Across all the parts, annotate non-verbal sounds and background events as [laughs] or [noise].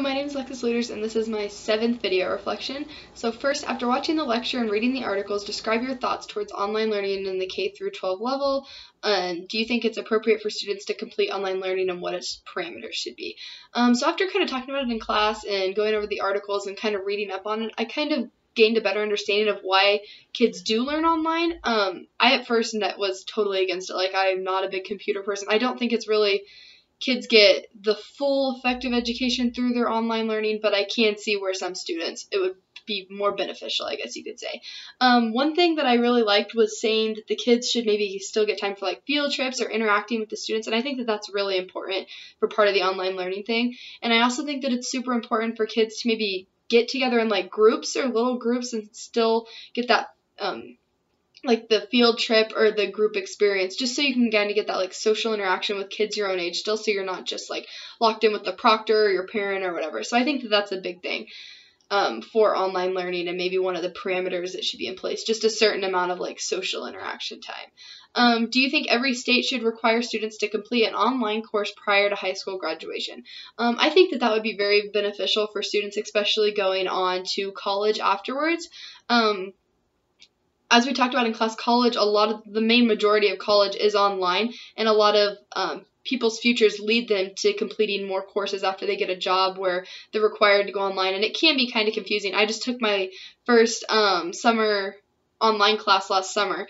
My name is Lexus Luetters, and this is my seventh video reflection. So first, after watching the lecture and reading the articles, describe your thoughts towards online learning in the K through 12 level. And do you think it's appropriate for students to complete online learning and what its parameters should be? Um, so after kind of talking about it in class and going over the articles and kind of reading up on it, I kind of gained a better understanding of why kids do learn online. Um, I at first was totally against it. Like I'm not a big computer person. I don't think it's really kids get the full effective education through their online learning, but I can see where some students it would be more beneficial, I guess you could say. Um, one thing that I really liked was saying that the kids should maybe still get time for like field trips or interacting with the students, and I think that that's really important for part of the online learning thing. And I also think that it's super important for kids to maybe get together in like groups or little groups and still get that um, like the field trip or the group experience just so you can kind of get that like social interaction with kids your own age still so you're not just like locked in with the proctor or your parent or whatever. So i think that that's a big thing um, for online learning and maybe one of the parameters that should be in place just a certain amount of like social interaction time. Um, do you think every state should require students to complete an online course prior to high school graduation? Um, i think that that would be very beneficial for students especially going on to college afterwards. Um, as we talked about in class, college, a lot of the main majority of college is online, and a lot of um, people's futures lead them to completing more courses after they get a job where they're required to go online, and it can be kind of confusing. I just took my first um, summer online class last summer,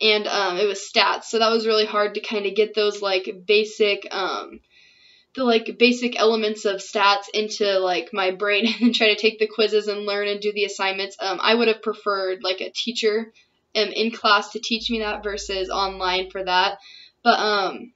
and um, it was stats, so that was really hard to kind of get those like basic um, the like basic elements of stats into like my brain [laughs] and try to take the quizzes and learn and do the assignments. Um, I would have preferred like a teacher um, in class to teach me that versus online for that. But um,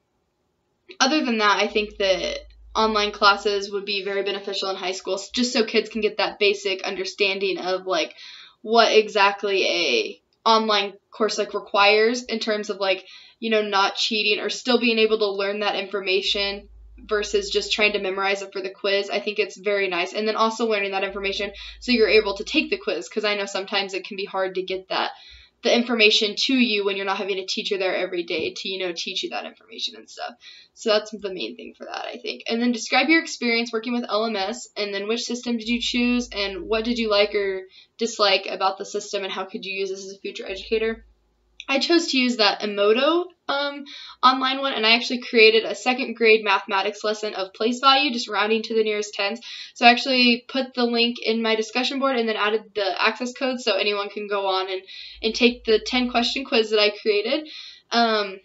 other than that, I think that online classes would be very beneficial in high school just so kids can get that basic understanding of like what exactly a online course like requires in terms of like you know not cheating or still being able to learn that information versus just trying to memorize it for the quiz. I think it's very nice. And then also learning that information so you're able to take the quiz because I know sometimes it can be hard to get that the information to you when you're not having a teacher there every day to you know teach you that information and stuff. So that's the main thing for that, I think. And then describe your experience working with LMS and then which system did you choose and what did you like or dislike about the system and how could you use this as a future educator? I chose to use that Edmodo um, online one, and I actually created a second grade mathematics lesson of place value, just rounding to the nearest tens. So I actually put the link in my discussion board and then added the access code so anyone can go on and, and take the 10 question quiz that I created. Um,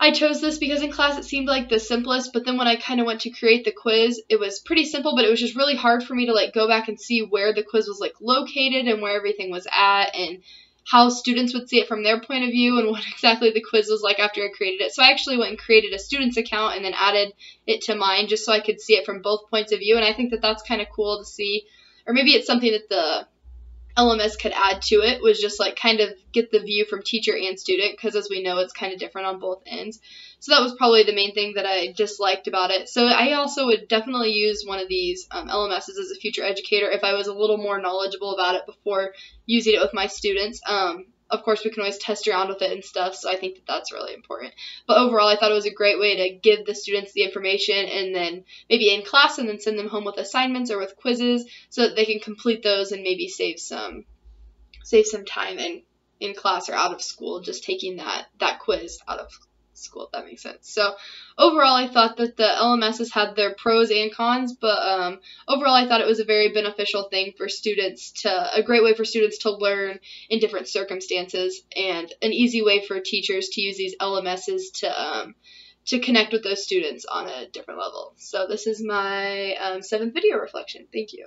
I chose this because in class it seemed like the simplest, but then when I kind of went to create the quiz, it was pretty simple, but it was just really hard for me to like go back and see where the quiz was like located and where everything was at and how students would see it from their point of view and what [laughs] exactly the quiz was like after I created it. So I actually went and created a student's account and then added it to mine just so I could see it from both points of view. And I think that that's kind of cool to see. Or maybe it's something that the LMS could add to it was just like kind of get the view from teacher and student because as we know it's kind of different on both ends. So that was probably the main thing that I disliked about it. So I also would definitely use one of these um, LMSs as a future educator if I was a little more knowledgeable about it before using it with my students. Um, of course, we can always test around with it and stuff, so I think that that's really important. But overall, I thought it was a great way to give the students the information and then maybe in class and then send them home with assignments or with quizzes so that they can complete those and maybe save some save some time in in class or out of school just taking that that quiz out of school, if that makes sense. So overall, I thought that the LMSs had their pros and cons, but um, overall, I thought it was a very beneficial thing for students to, a great way for students to learn in different circumstances, and an easy way for teachers to use these LMSs to um, to connect with those students on a different level. So this is my um, seventh video reflection. Thank you.